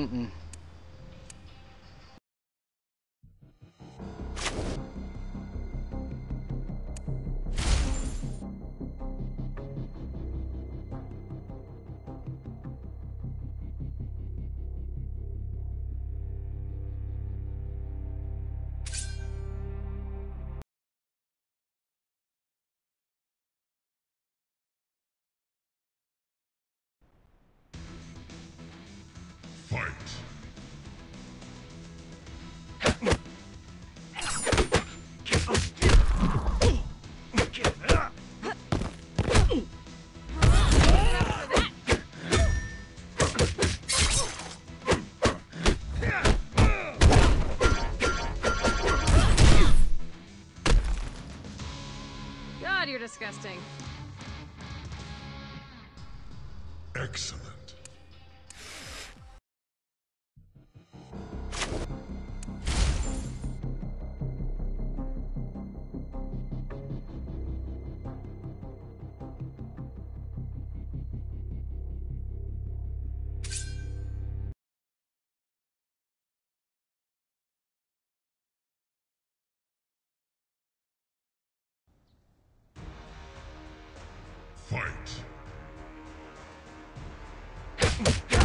嗯嗯。From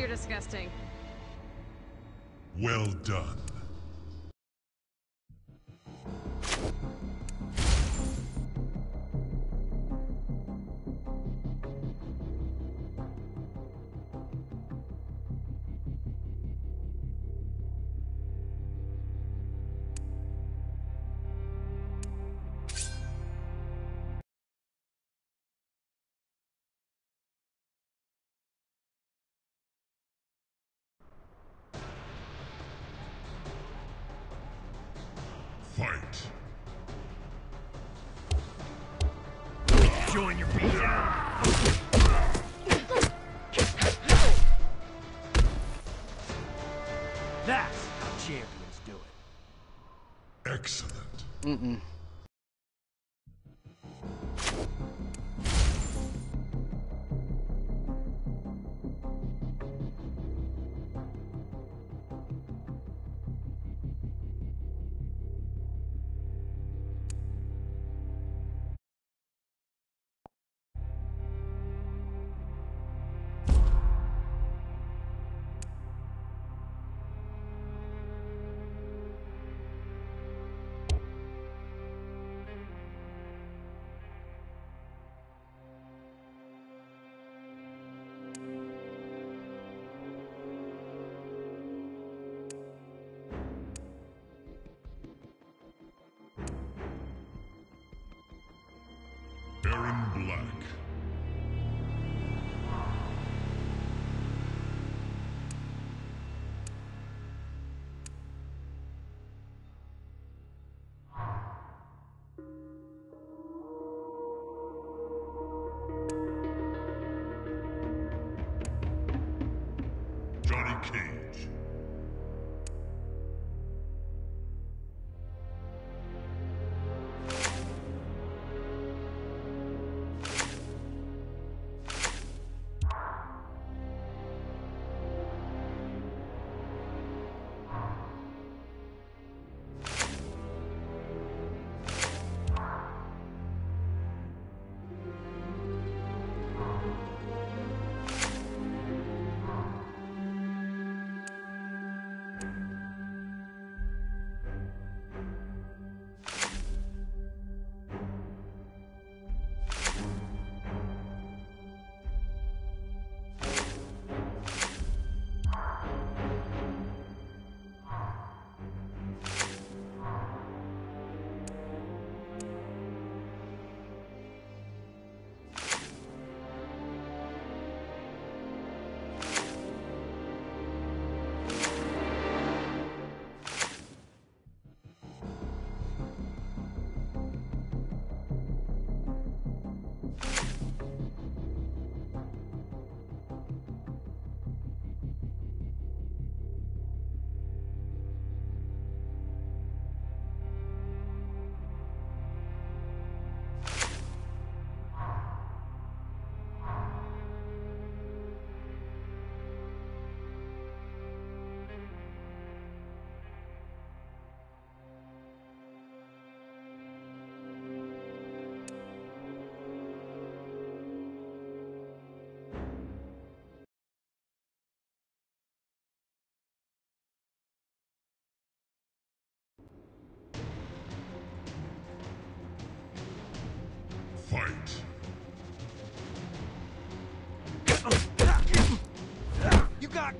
you're disgusting. Well done. Baron Black.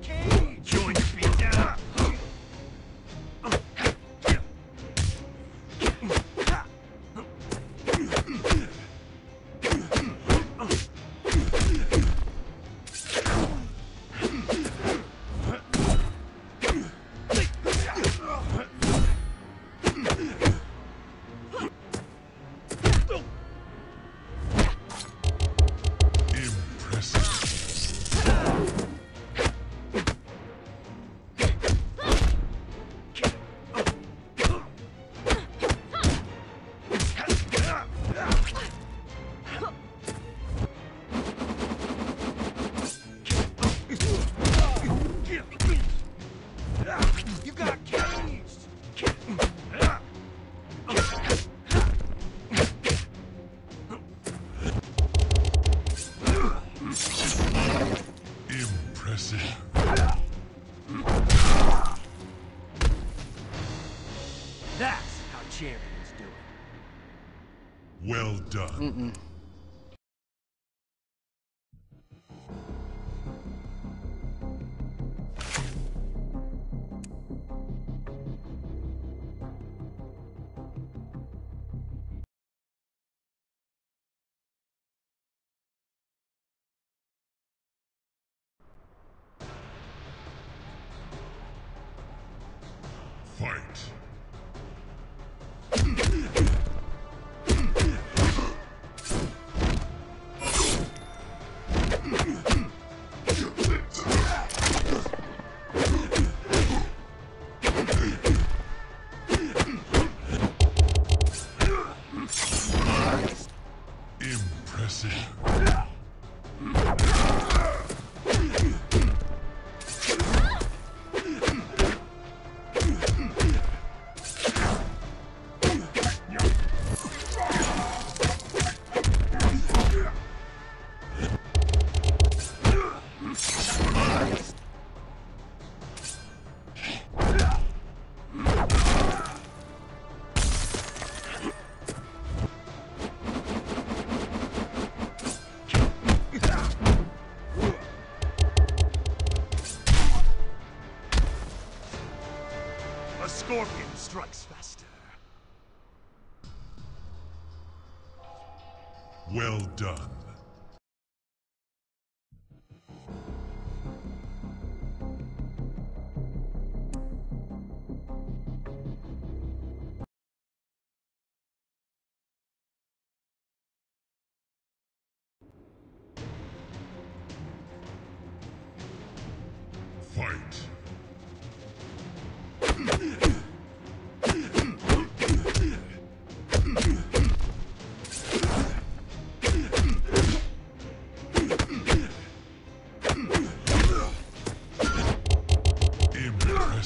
King Well done. Mm -mm.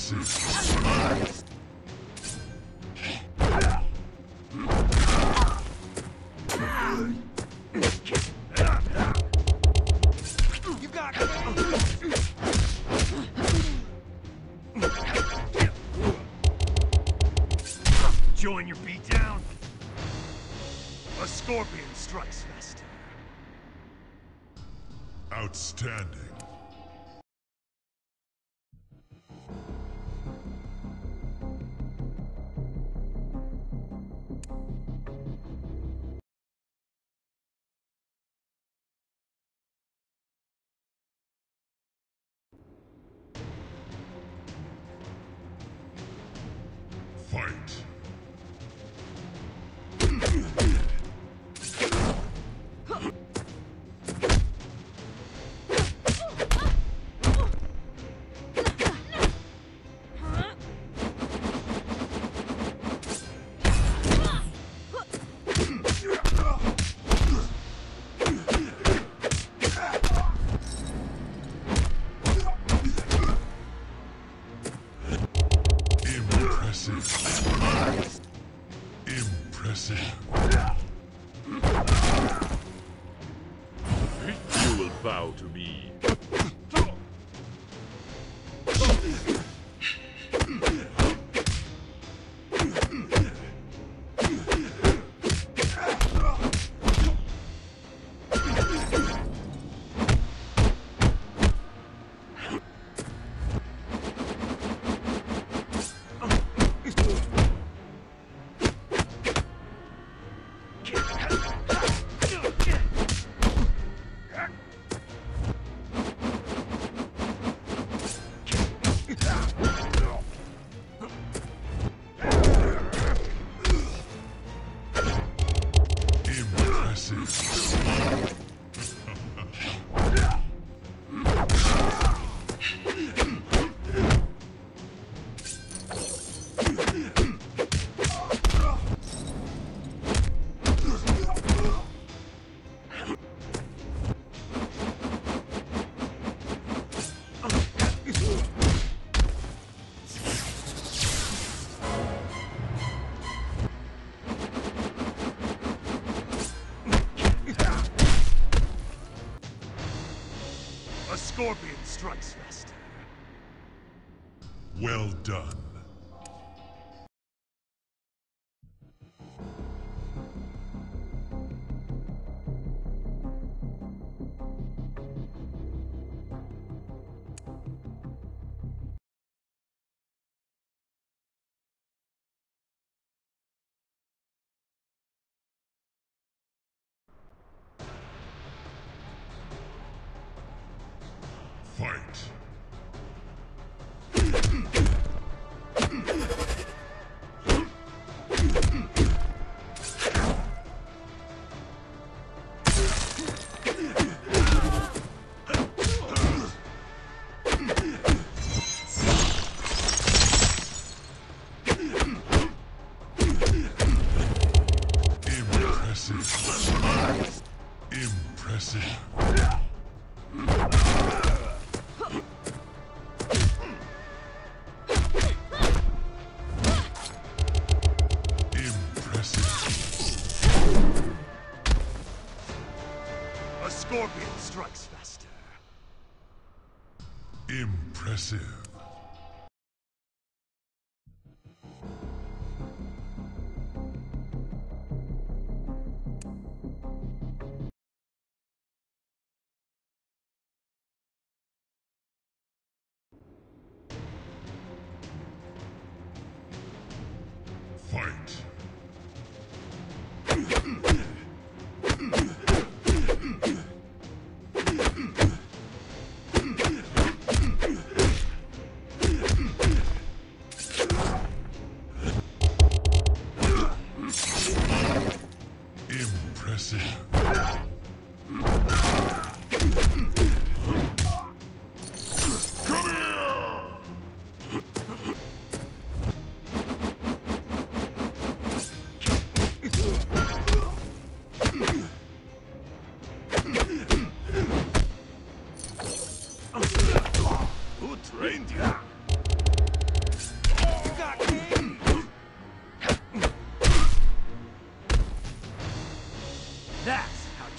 Join your beatdown? A scorpion strikes faster. Outstanding.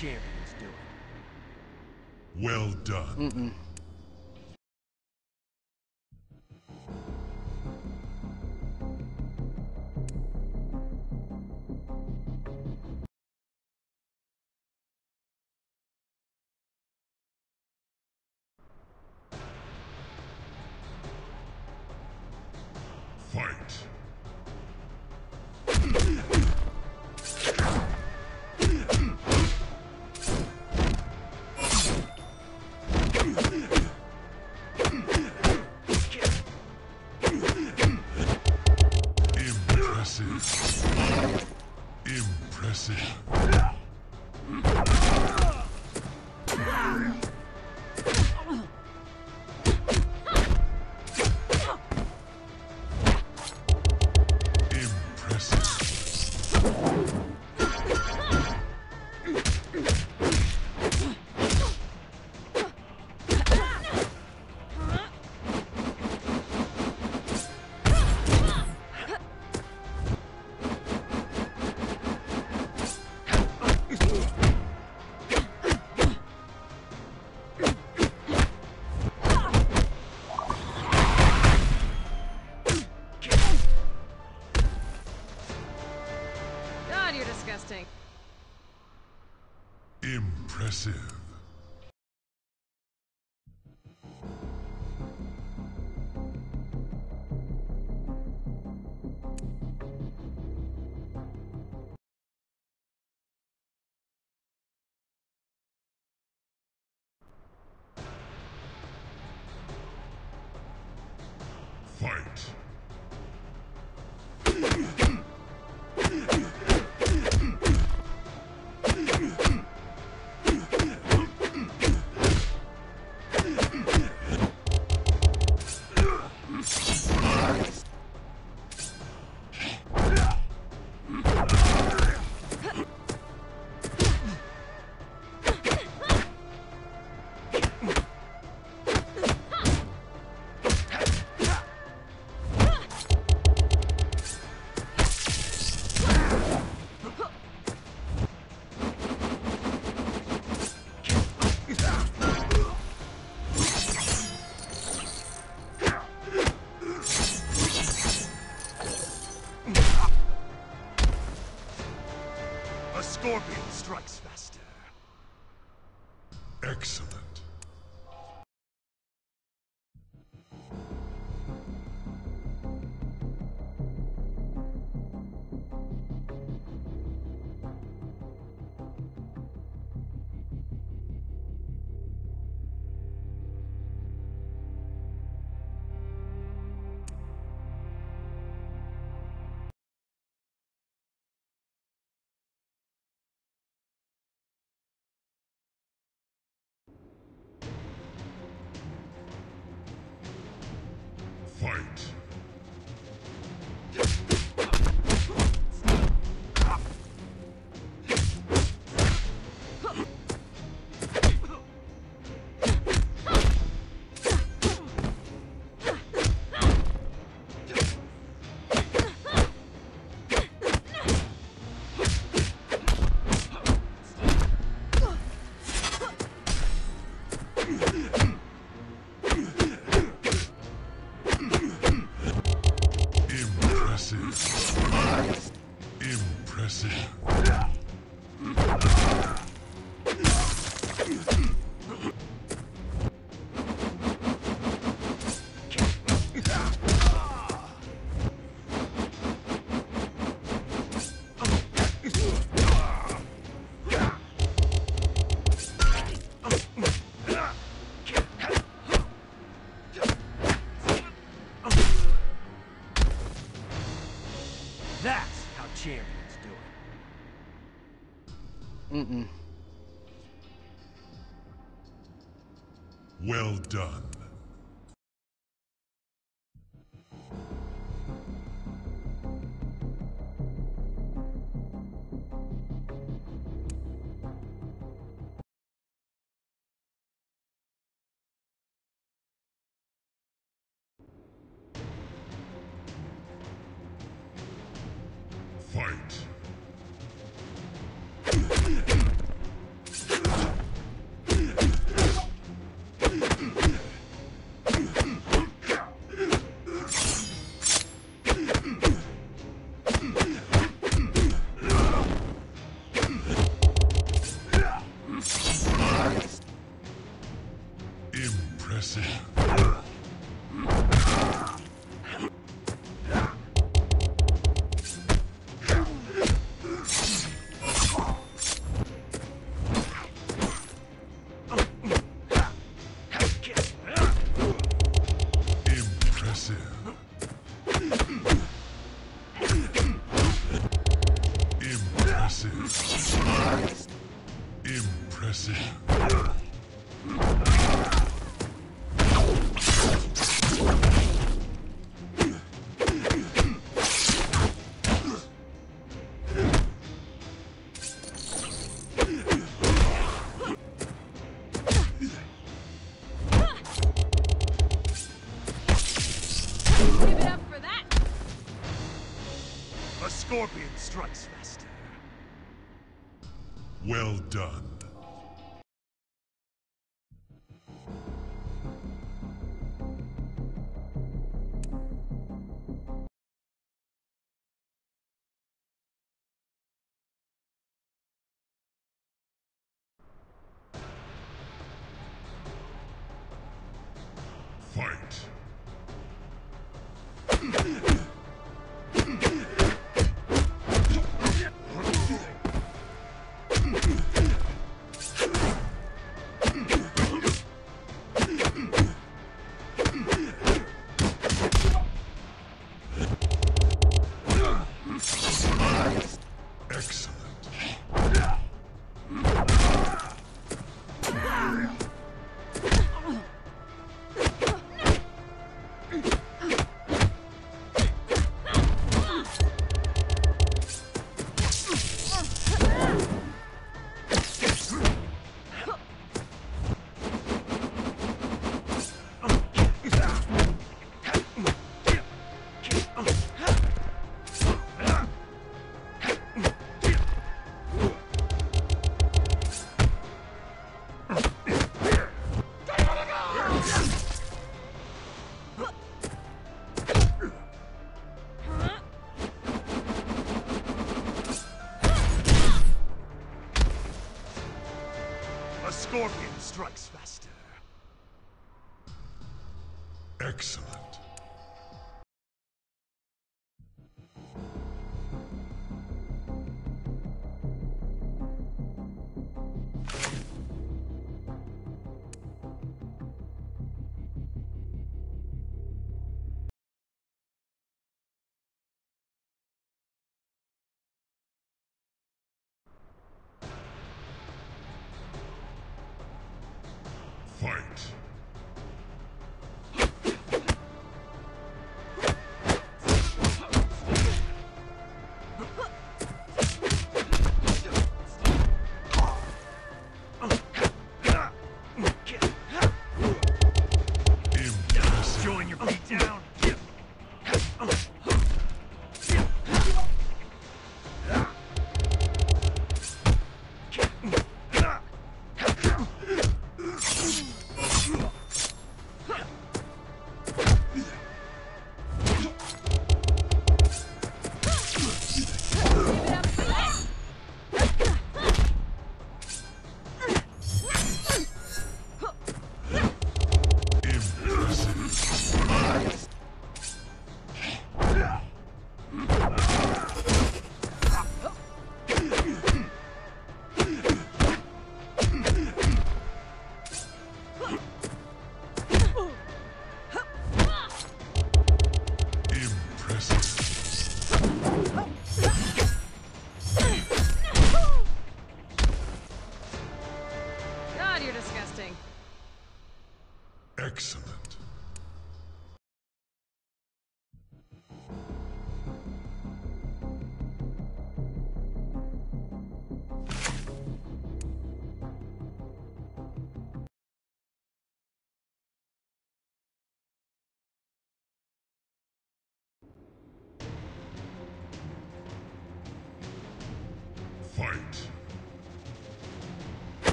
Champions do it. Well done. Fight. you scorpion strikes faster. Well done.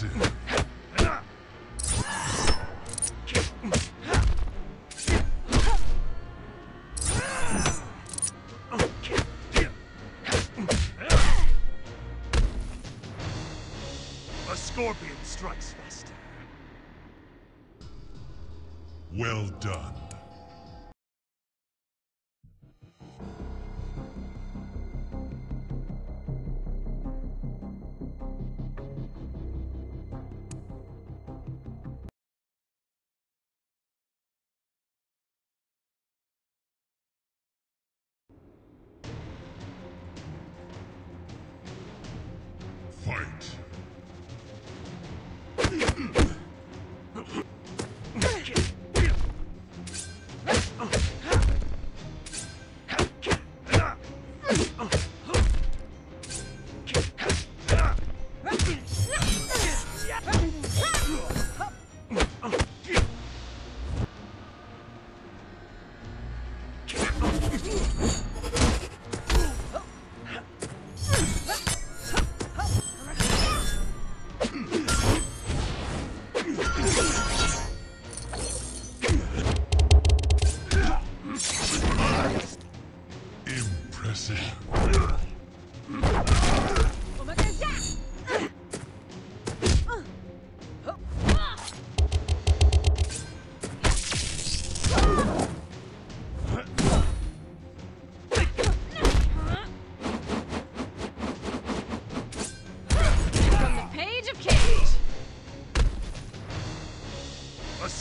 Impressive.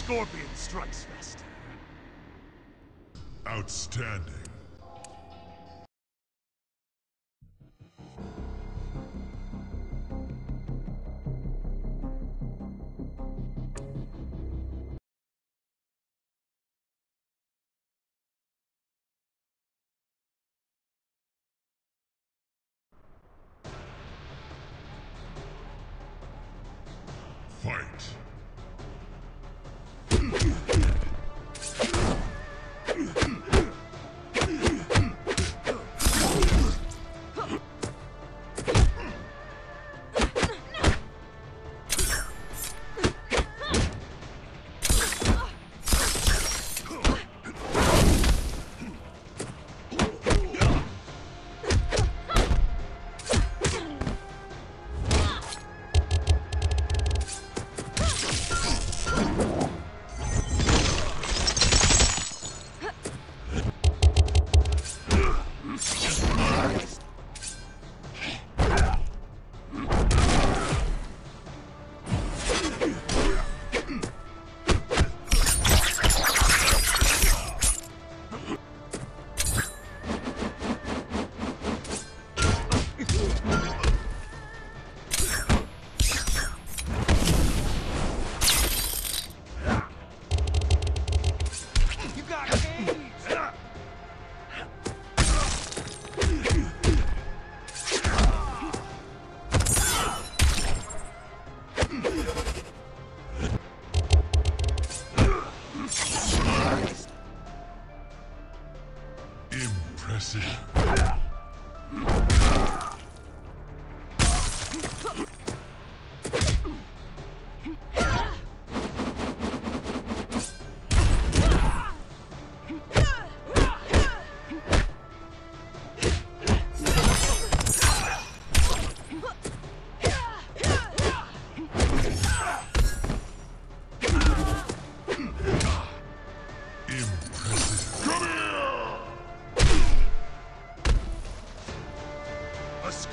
Scorpion strikes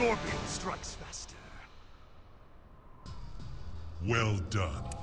scorpion strikes faster. Well done.